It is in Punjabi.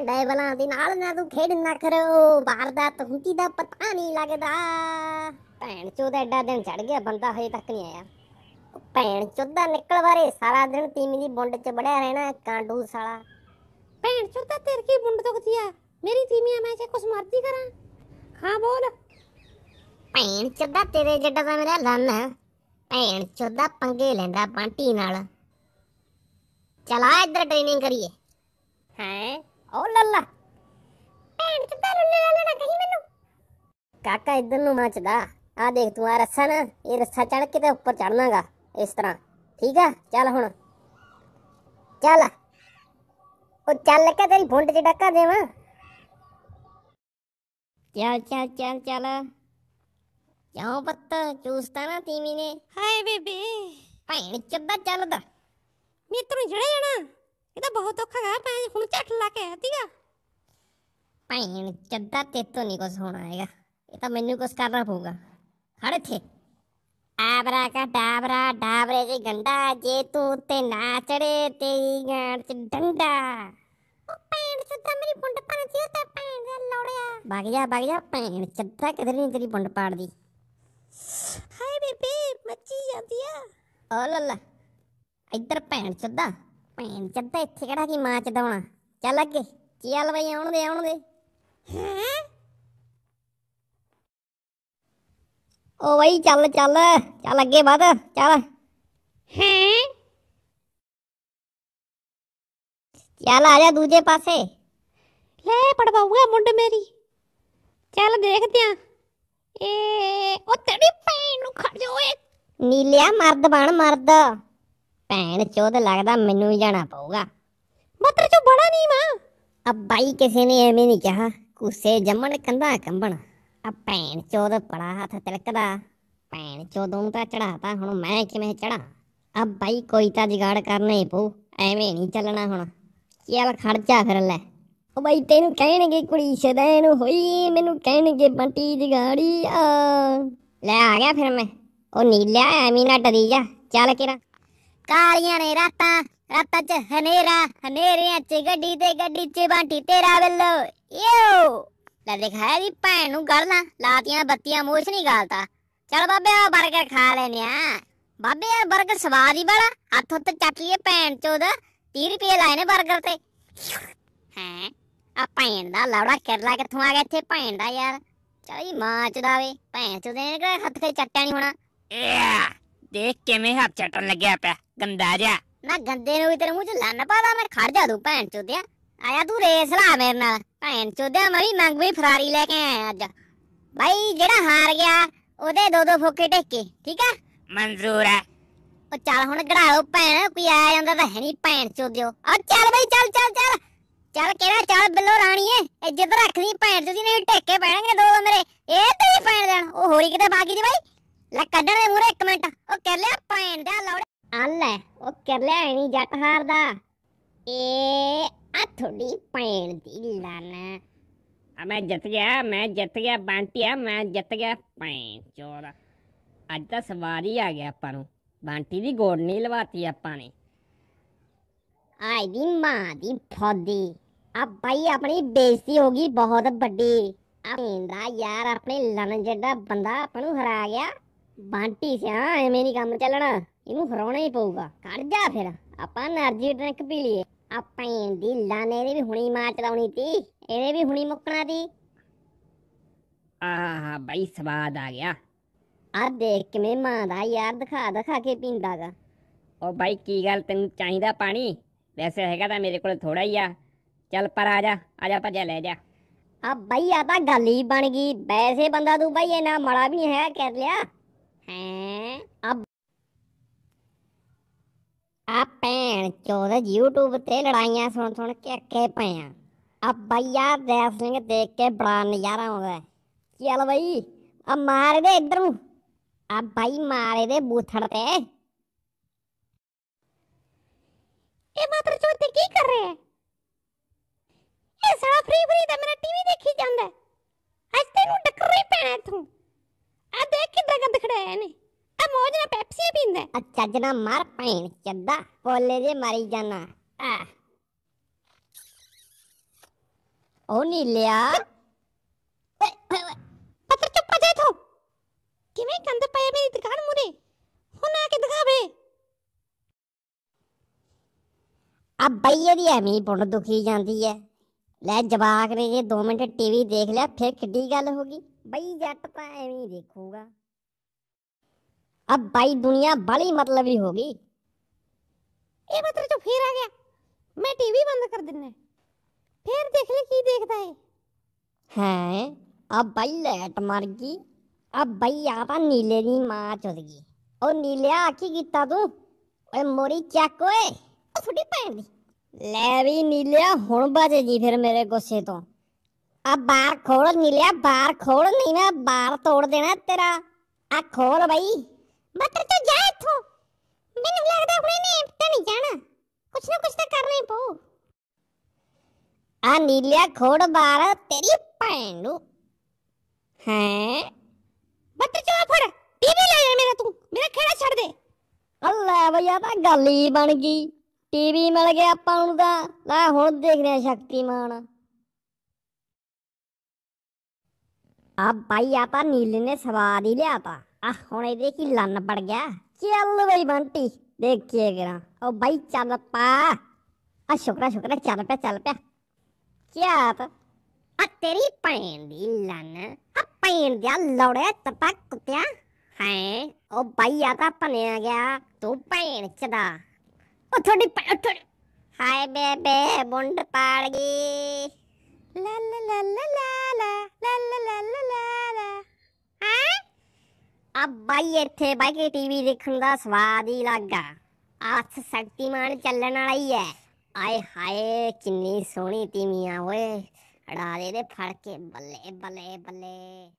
ਡੈਵਲਾਂ ਦੇ ਨਾਲ ਨਾ ਤੂੰ ਖੇਡ ਨਾ ਕਰੋ। ਵਾਰਦਾਤ ਹੁੰਦੀ ਦਾ ਪਤਾ ਨਹੀਂ ਲੱਗਦਾ। ਭੈਣ ਚੋਦਾ ਐਡਾ ਦਿਨ ਚੜ ਗਿਆ ਬੰਦਾ ਹਜੇ ਤੱਕ ਨਹੀਂ ਆਇਆ। ਭੈਣ ਚੋਦਾ ਨਿਕਲ ਵਾਰੇ ਸਾਰਾ ਦਿਨ ਤੀਮੀ ਦੀ ਬੁੰਡ 'ਚ ਬੜਿਆ ਰਹਿਣਾ ਕਾਂਡੂ ਸਾਲਾ। ਭੈਣ ਚੋਦਾ ਤੇਰੇ ਕੀ ਬੁੰਡ ਦੁਖਦੀ ਆ? ਮੇਰੀ ਤੀਮੀਆਂ ਮੈਂ ਜੇ ਕੁਛ ਮਰਜ਼ੀ ਕਰਾਂ। ਹਾਂ ਬੋਲ। ਭੈਣ ਚੋਦਾ ਤੇਰੇ ਜੱਡਾ ਤਾਂ ਮੇਰਾ ਲੰਨ ਹੈ ਭੈਣ ਚੋਦਾ ਪੰਗੇ ਲੈਂਦਾ ਬੰਟੀ ਨਾਲ। ਚਲਾ ਇੱਧਰ ਟ੍ਰੇਨਿੰਗ ਕਰੀਏ। ਹੈ? ਓ ਲੱਲਾ ਭੈਣ ਚੋਦਾ ਲੱਲਾ ਲੱਲਾ ਨਾ ਕਹੀ ਮੈਨੂੰ ਕਾਕਾ ਇੱਧਰ ਨੂੰ ਮੱਚਦਾ ਆ ਦੇਖ ਤੂੰ ਆ ਰੱਸਾ ਨਾ ਇਹ ਰੱਸਾ ਚੜ ਕੇ ਤੇ ਉੱਪਰ ਚੜਨਾਗਾ ਇਸ ਤਰ੍ਹਾਂ ਠੀਕ ਆ ਚੱਲ ਹੁਣ ਚੱਲ ਉਹ ਚੱਲ ਕੇ ਤੇਰੀ ਫੁੰਡ 'ਚ ਡੱਕਾ ਦੇਵਾਂ ਚੱਲ ਚੱਲ ਚੱਲ ਚੱਲ ਕਿਉਂ ਪੁੱਤ ਚੂਸਤਾ ਨਾ ਤੀਵੀ ਨੇ ਹਾਏ ਬੇਬੇ ਭੈਣ ਚੱਦਾ ਚੱਲਦਾ ਮੈਂ ਤੈਨੂੰ ਜੜੇ ਜਾਣਾ ਇਹ ਤਾਂ ਬਹੁਤ ਔਖਾ ਗਾ ਮੈਂ ਹੁਣ ਝੱਟ ਲਾ ਕੇ ਆਤੀਗਾ ਭੈਣ ਚੱਦਾ ਤੇਤੋਂ ਨਹੀਂ ਕੁਝ ਹੋਣਾ ਹੈਗਾ। ਇਹ ਤਾਂ ਮੈਨੂੰ ਕੁਝ ਕਰਨਾ ਪਊਗਾ। ਖੜ ਇੱਥੇ। ਆਬਰਾ ਕਾ ਡਾਬਰਾ ਡਾਬਰੇ ਦੀ ਗੰਡਾ ਜੇ ਤੂੰ ਤੇ ਨਾ ਚੜੇ ਤੇਰੀ ਗਾਂਡ ਚ ਡੰਡਾ। ਉਹ ਭੈਣ ਚੱਦਾ ਮੇਰੀ ਪੁੰਡ ਪਾਣੀ ਸੀ ਤੇ ਭੈਣ ਦੇ ਲੋੜਿਆ। ਵਗ ਜਾ ਜਾ ਭੈਣ ਚੱਦਾ ਕਿਧਰ ਨਹੀਂ ਤੇਰੀ ਪੁੰਡ ਪਾੜਦੀ ਹਾਏ ਬੇਬੇ ਮੱਚੀ ਜਾਂਦੀ ਆ। ਓ ਲੱਲਾ ਇੱਧਰ ਭੈਣ ਚੱਦਾ। ਭੈਣ ਚੱਦਾ ਇੱਥੇ ਕਿਹੜਾ ਕੀ ਮਾਂ ਚ ਦਵਣਾ ਚੱਲ ਅੱਗੇ ਚੱਲ ਬਈ ਆਉਣ ਦੇ ਆਉਣ ਦੇ ਹੈ ਓ ਬਈ ਚੱਲ ਚੱਲ ਚੱਲ ਅੱਗੇ ਵਧ ਚੱਲ। ਹੈ ਚੱਲ ਆ ਜਾ ਦੂਜੇ ਪਾਸੇ। ਲੈ ਪੜਵਾਊਗਾ ਮੁੰਡ ਮੇਰੀ। ਚੱਲ ਦੇਖਦੇ ਆ। ਏ ਉਹ ਤੇਰੀ ਭੈਣ ਨੂੰ ਖੜ ਜਾ ਓਏ। ਨੀਲਿਆ ਮਰਦ ਬਣ ਮਰਦ। ਭੈਣ ਚੋਦ ਲੱਗਦਾ ਮੈਨੂੰ ਹੀ ਜਾਣਾ ਪਊਗਾ। ਮਤਰ ਚੋਂ ਬੜਾ ਨਹੀਂ ਮਾਂ ਆ ਬਾਈ ਕਿਸੇ ਨੇ ਐਵੇਂ ਨਹੀਂ ਕਿਹਾ ਕੁੱਸੇ ਜੰਮਣ, ਕੰਧਾ ਕੰਬਣ। ਆ ਭੈਣ ਚੋਦ ਬੜਾ ਹੱਥ ਤਿਲਕਦਾ, ਭੈਣ ਚੋਦੋਂ ਨੂੰ ਤਾਂ ਚੜਾਤਾ ਹੁਣ ਮੈਂ ਕਿਵੇਂ ਚੜਾ ਆ ਬਾਈ ਕੋਈ ਤਾਂ ਜੁਗਾੜ ਕਰਨਾ ਹੀ ਪਊ, ਐਵੇਂ ਨਹੀਂ ਚੱਲਣਾ ਹੁਣ। ਚੱਲ ਖੜ ਜਾ ਫਿਰ ਲੈ। ਉਹ ਬਾਈ ਤੈਨੂੰ ਕਹਿਣਗੇ ਕੁੜੀ ਸ਼ਦੈਨ ਹੋਈ, ਮੈਨੂੰ ਕਹਿਣਗੇ ਬੰਟੀ ਜਗਾੜੀ ਆ। ਲੈ ਆ ਗਿਆ ਫਿਰ ਮੈਂ। ਉਹ ਨੀਲਿਆ ਐਵੇਂ ਨਾ ਡਰੀ ਜਾ। ਚੱਲ ਕਿਰਾ। ਕਾਲੀਆਂ ਨੇ ਰਾਤਾਂ ਰਾਤਾਂ 'ਚ ਹਨੇਰਾ, ਹਨੇਰਿਆਂ 'ਚ ਗੱਡੀ ਤੇ ਗੱਡੀ 'ਚ ਬਾਂਟੀ ਤੇਰਾ ਵੱਲੋ ਯੋ ਲੈ ਦਿਖਾਇਆ ਦੀ ਭੈਣ ਨੂੰ ਗਲਣਾ ਲਾਤੀਆਂ ਬੱਤੀਆਂ ਮੋਛ ਨਹੀਂ ਗਾਲਤਾ। ਚਲ ਬਾਬੇ ਆ 버ਗਰ ਖਾ ਲੈਨੇ ਆ। ਬਾਬੇ ਆ 버ਗਰ ਸਵਾਦ ਹੀ ਬੜਾ। ਹੱਥ ਉੱਤੇ ਚੱਟ ਲਈਏ ਭੈਣ ਚੋਦ। 30 ਰੁਪਏ ਲਾਏ ਨੇ ਬਰਗਰ ਤੇ। ਹਾਂ? ਆ ਭੈਣ ਦਾ ਲੌੜਾ ਕਰਲਾ ਕਿੱਥੋਂ ਆ ਗਿਆ ਇੱਥੇ? ਭੈਣ ਦਾ ਯਾਰ। ਚਾਹੀ ਮਾਂ ਚ ਦਾਵੇ ਭੈਣ ਚੋਦ ਦੇ ਹੱਥ ਤੇ ਚੱਟਿਆ ਨਹੀਂ ਹੋਣਾ। ਦੇਖ ਕਿਵੇਂ ਹੱਥ ਚਟਣ ਲੱਗਿਆ ਪਿਆ ਗੰਦਾ ਜਿਹਾ। ਨਾ ਗੰਦੇ ਨੂੰ ਵੀ ਤੇਰੇ ਮੂੰਹ 'ਚ ਲੰਨ ਪਾਦਾ ਮੈਂ ਖੜ ਜਾ ਤੂੰ ਭੈਣ ਚੋਦਿਆ। ਆਇਆ ਤੂੰ ਰੇਸ ਲਾ ਮੇਰੇ ਨਾਲ। ਭੈਣ ਚੋਦਿਆ ਮੈਂ ਵੀ ਮੰਗ ਵੀ ਫਰਾਰੀ ਲੈ ਕੇ ਆਇਆ ਅੱਜ। ਬਾਈ ਜਿਹੜਾ ਹਾਰ ਗਿਆ ਉਹਦੇ ਦੋ ਦੋ ਫੋਕੇ ਟੇਕੇ ਠੀਕ ਆ? ਮਨਜ਼ੂਰ ਹੈ। ਉਹ ਚੱਲ ਹੁਣ ਗੜਾਓ ਭੈਣ ਕੋਈ ਆਇਆ ਜਾਂਦਾ ਤਾਂ ਹੈ ਨਹੀਂ ਭੈਣ ਚੋਦਿਓ। ਆ ਚੱਲ ਬਈ ਚੱਲ ਚੱਲ ਚੱਲ। ਚੱਲ ਕਿਹੜਾ ਚੱਲ ਬਿੱਲੋ ਰਾਣੀਏ ਇੱਜ਼ਤ ਰੱਖਦੀ ਭੈਣ ਚੋਦੀ ਨੇ ਟੇਕੇ ਪੈਣਗੇ ਦੋ ਦੋ ਮੇਰੇ। ਇਹ ਤੇ ਵੀ ਭੈਣ ਦੇਣ। ਉਹ ਹੋਰੀ ਕਿਤੇ ਬਾਗੀ ਦੀ ਬਾਈ? ਲੈ ਕੱਢਣ ਦੇ ਮੂਰੇ ਇੱਕ ਮਿੰਟ। ਉਹ ਕਰ ਲਿਆ ਭੈਣ ਦਾ ਲੌੜ। ਆ ਲੈ, ਉਹ ਕਰ ਲਿਆ ਨਹੀਂ ਜੱਟ ਹਾਰਦਾ ਏ ਆ ਥੋੜੀ ਭੈਣ ਦੀ ਲਾਨਾ ਆ ਮੈਂ ਜਿੱਤ ਗਿਆ, ਮੈਂ ਜਿੱਤ ਗਿਆ ਬੰਟਿਆ ਮੈਂ ਜਿੱਤ ਗਿਆ ਪੈਂ ਚੋਰ ਅੱਜ ਤਾਂ ਸਵਾਰੀ ਆ ਗਿਆ ਆਪਾਂ ਨੂੰ। ਬੰਟੀ ਦੀ ਗੋੜ ਨਹੀਂ ਲਵਾਤੀ ਆਪਾਂ ਨੇ। ਆਈ ਦੀ ਮਾਂ ਦੀ ਫੌਦੀ। ਆ ਬਾਈ ਆਪਣੀ ਬੇਇੱਜ਼ਤੀ ਹੋ ਗਈ, ਬਹੁਤ ਵੱਡੀ। ਆਪਣਾ ਯਾਰ ਆਪਣੇ ਲਨ ਜਿਹੜਾ ਬੰਦਾ ਆਪਾਂ ਨੂੰ ਹਰਾ ਗਿਆ। ਬਾਂਟੀ ਸਿਆ ਐਵੇਂ ਨਹੀਂ ਕੰਮ ਚੱਲਣਾ। ਇਹਨੂੰ ਫਰਾਉਣਾ ਹੀ ਪਊਗਾ। ਕੱਢ ਜਾ ਫਿਰ। ਆਪਾਂ એનર્ਜੀ ਡਰਿੰਕ ਪੀ ਲਈਏ। ਆਪਾਂ ਇੰਦੀ ਲਾਨੇ ਦੀ ਵੀ ਹੁਣੀ ਮਾਰ ਚਲਾਉਣੀ ਤੀ। ਇਹਨੇ ਵੀ ਹੁਣੀ ਮੁੱਕਣਾ ਤੀ। ਆਹਾ ਬਾਈ ਸਵਾਦ ਆ ਗਿਆ। ਆ ਦੇਖ ਕਿਵੇਂ ਮਾਂ ਦਾ ਯਾਰ ਦਿਖਾ ਦਿਖਾ ਕੇ ਪੀਂਦਾਗਾ। ਉਹ ਬਾਈ ਕੀ ਗੱਲ ਤੈਨੂੰ ਚਾਹੀਦਾ ਪਾਣੀ? ਵੈਸੇ ਹੈਗਾ ਤਾਂ ਮੇਰੇ ਕੋਲ ਥੋੜਾ ਹੀ ਆ। ਚੱਲ ਪਰ ਆ ਜਾ ਆ ਜਾ ਭੱਜਿਆ ਲੈ ਜਾ। ਆ ਬਾਈ ਆ ਤਾਂ ਗੱਲ ਹੀ ਬਣ ਗਈ। ਵੈਸੇ ਬੰਦਾ ਤੂੰ ਬਾਈ ਇਹ ਨਾ ਮੜਾ ਵੀ ਨਹੀਂ ਹੈ ਕਰ ਲਿਆ। ਹੈ। ਅਬ ਆ ਭੈਣ ਚੋਦ YouTube ਤੇ ਲੜਾਈਆਂ ਸੁਣ ਸੁਣ ਕੇ ਅੱਕੇ ਪਏ ਆ। ਆ ਬਈਆ ਰੈਸਲਿੰਗ ਦੇਖ ਕੇ ਬੜਾ ਨਜ਼ਾਰਾ ਆਉਂਦਾ ਹੈ। ਚੱਲ ਬਈ ਆ ਮਾਰ ਦੇ ਇੱਧਰ ਨੂੰ। ਆ ਬਾਈ ਮਾਰੇ ਦੇ ਬੂਥੜ ਤੇ ਇਹ ਮਾਤਰ ਚੋਦ ਤੇ ਕੀ ਕਰ ਰਿਹਾ ਹੈ ਇਹ ਸਾਲਾ ਫਰੀ ਫਰੀ ਦਾ ਮੇਰਾ ਟੀਵੀ ਦੇਖੀ ਜਾਂਦਾ ਹੈ। ਅੱਜ ਤੈਨੂੰ ਟੱਕਰ ਹੀ ਪੈਣਾ ਇੱਥੋਂ ਆ ਦੇਖ ਕਿੱਦਾਂ ਗੰਦ ਖੜਾਇਆ ਇਹਨੇ ਆ ਮੌਜ ਨਾਲ ਪੈਪਸੀ ਪੀਂਦਾ ਹੈ। ਆ ਚੱਜ ਨਾ ਮਾਰ ਭੈਣ ਚੱਦਾ ਪੋਲੇ ਜੇ ਮਾਰੀ ਜਾਣਾ ਆ। ਉਹ ਨੀਲਿਆ ਓਏ ਪੱਤਰ ਚੁੱਪ ਜਾ ਇਥੋਂ। ਕਿਵੇਂ ਗੰਦ ਪਏ ਮੇਰੀ ਦੁਕਾਨ ਮੂਰੇ ਹੁਣ ਆ ਕੇ ਦਿਖਾਵੇ। ਆ ਬਈ ਇਹਦੀ ਐਵੇਂ ਹੀ ਪੁੰਡ ਦੁਖੀ ਜਾਂਦੀ ਐ। ਲੈ ਜਵਾਕ ਨੇ ਜੇ 2 ਮਿੰਟ ਟੀਵੀ ਦੇਖ ਲਿਆ, ਫਿਰ ਕਿੱਡੀ ਗੱਲ ਹੋ ਗਈ। ਬਈ ਜੱਟ ਤਾਂ ਐਵੇਂ ਦੇਖੂਗਾ। अब भाई दुनिया बड़ी मतलब ही होगी। ਇਹ ਬਤਰ ਚੋ ਫੇਰ ਆ ਗਿਆ ਮੈਂ ਟੀਵੀ ਬੰਦ ਕਰ ਦਿੰਨੇ ਫੇਰ ਦੇਖ ਲੈ ਕੀ ਦੇਖਦਾ ਹੈ ਹੈ अब भाई लाइट मर गई अब भाई आपा नीले दी मां चुद गई ओ नीले आखी कीता तू ओए मोरी ਚੱਕ ਓਏ ਉਹ ਪੈਣ ਦੀ ਲੈ ਵੀ ਨੀਲਿਆ ਹੁਣ ਬਚ ਜੀ ਫਿਰ ਮੇਰੇ ਗੁੱਸੇ ਤੋਂ ਆ ਬਾਹਰ ਖੋਲ ਨੀਲਿਆ ਬਾਹਰ ਖੋਲ ਨਹੀਂ ਨਾ ਬਾਹਰ ਤੋੜ ਦੇਣਾ ਤੇਰਾ ਆ ਖੋਲ ਬਈ ਪੱਤਰ ਚੋਂ ਜਾ ਇੱਥੋਂ। ਮੈਨੂੰ ਲੱਗਦਾ ਹੁਣ ਇਹਨੇ ਤਾਂ ਨਹੀਂ ਜਾਣਾ। ਕੁਛ ਨਾ ਕੁਛ ਤਾਂ ਕਰਨਾ ਹੀ ਪਊ। ਆ ਨੀਲਿਆ ਖੋੜ ਬਾਹਰ ਤੇਰੀ ਭੈਣ ਨੂੰ। ਹੈ? ਪੱਤਰ ਚੋਂ ਫੜ। ਟੀਵੀ ਲੈ ਜਾ ਮੇਰਾ ਤੂੰ। ਮੇਰਾ ਖੇੜਾ ਛੱਡ ਦੇ। ਅੱਲਾ ਭਈਆ ਤਾਂ ਗੱਲ ਹੀ ਬਣ ਗਈ। ਟੀਵੀ ਮਿਲ ਗਿਆ ਆਪਾਂ ਨੂੰ ਤਾਂ। ਲੈ ਹੁਣ ਦੇਖਦੇ ਆ ਸ਼ਕਤੀਮਾਨ। ਆ ਬਾਈ ਆ ਤਾਂ ਨੀਲੇ ਨੇ ਸਵਾਦ ਹੀ ਲਿਆਤਾ ਆ ਹੁਣ ਇਹਦੇ ਕੀ ਲੰਨ ਪੜ ਗਿਆ ਚੱਲ ਬਈ ਬੰਟੀ ਦੇਖੀਏ ਕਰਾਂ ਉਹ ਬਾਈ ਚੱਲ ਪਾ ਆ ਸ਼ੁਕਰਾ ਸ਼ੁਕਰਾ ਚੱਲ ਪਿਆ ਚੱਲ ਪਿਆ ਕਿਆਤ ਆ ਤੇਰੀ ਭੈਣ ਦੀ ਲੰਨ ਆ ਭੈਣ ਦਿਆ ਲੌੜਿਆ ਤਪਾ ਕੁੱਤਿਆ ਹੈ ਉਹ ਬਾਈ ਆ ਤਾਂ ਭੰਨਿਆ ਗਿਆ ਤੂੰ ਭੈਣ ਚਦਾ ਉਹ ਤੁਹਾਡੀ ਭੈ- ਉਹ ਤੁਹਾਡੀ- ਹਾਏ ਬੇਬੇ ਮੁੰਡ ਪਾੜ ਗਈ ਲਾ ਲਾ ਲਾ ਲਾ ਲਾ ਲਾ ਲਾ ਲਾ ਲਾ ਲਾ ਲਾ ਲਾ ਹਾਂ ਆ ਬਾਈ ਇੱਥੇ ਬਹਿ ਕੇ ਟੀਵੀ ਦੇਖਣ ਦਾ ਸਵਾਦ ਹੀ ਲੱਗਾ ਆਸ ਸ਼ਕਤੀਮਾਨ ਚੱਲਣ ਵਾਲਾ ਹੀ ਹੈ ਆਏ ਹਾਏ ਕਿੰਨੀ ਸੋਹਣੀ ਤੀਵੀਆਂ ਓਏ ਅੜਾ ਦੇ ਦੇ ਫੜ ਕੇ ਬੱਲੇ ਬੱਲੇ ਬੱਲੇ